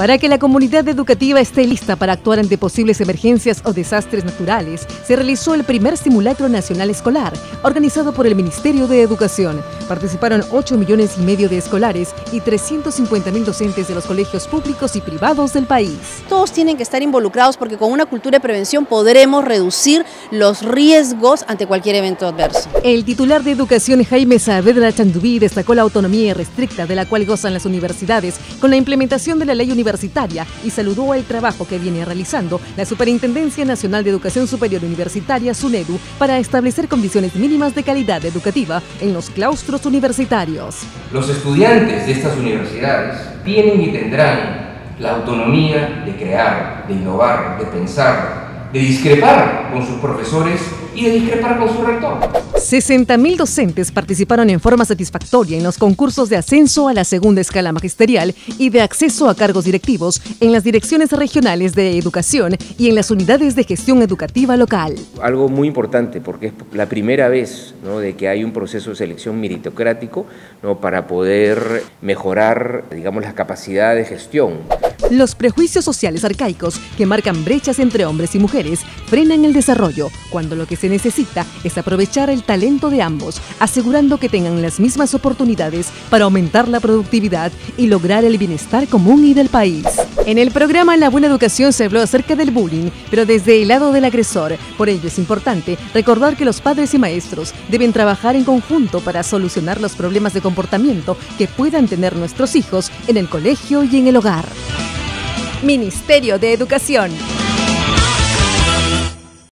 Para que la comunidad educativa esté lista para actuar ante posibles emergencias o desastres naturales, se realizó el primer simulacro nacional escolar, organizado por el Ministerio de Educación. Participaron 8 millones y medio de escolares y 350 mil docentes de los colegios públicos y privados del país. Todos tienen que estar involucrados porque con una cultura de prevención podremos reducir los riesgos ante cualquier evento adverso. El titular de Educación Jaime Saavedra Chandubí destacó la autonomía restricta de la cual gozan las universidades con la implementación de la ley universitaria universitaria y saludó el trabajo que viene realizando la Superintendencia Nacional de Educación Superior Universitaria, SUNEDU, para establecer condiciones mínimas de calidad educativa en los claustros universitarios. Los estudiantes de estas universidades tienen y tendrán la autonomía de crear, de innovar, de pensar, de discrepar con sus profesores y de discrepar con su rector. 60.000 docentes participaron en forma satisfactoria en los concursos de ascenso a la segunda escala magisterial y de acceso a cargos directivos en las direcciones regionales de educación y en las unidades de gestión educativa local. Algo muy importante porque es la primera vez de que hay un proceso de selección meritocrático para poder mejorar digamos, la capacidad de gestión. Los prejuicios sociales arcaicos que marcan brechas entre hombres y mujeres frenan el desarrollo cuando lo que se necesita es aprovechar el talento de ambos, asegurando que tengan las mismas oportunidades para aumentar la productividad y lograr el bienestar común y del país. En el programa La Buena Educación se habló acerca del bullying, pero desde el lado del agresor. Por ello es importante recordar que los padres y maestros deben trabajar en conjunto para solucionar los problemas de comportamiento que puedan tener nuestros hijos en el colegio y en el hogar. Ministerio de Educación.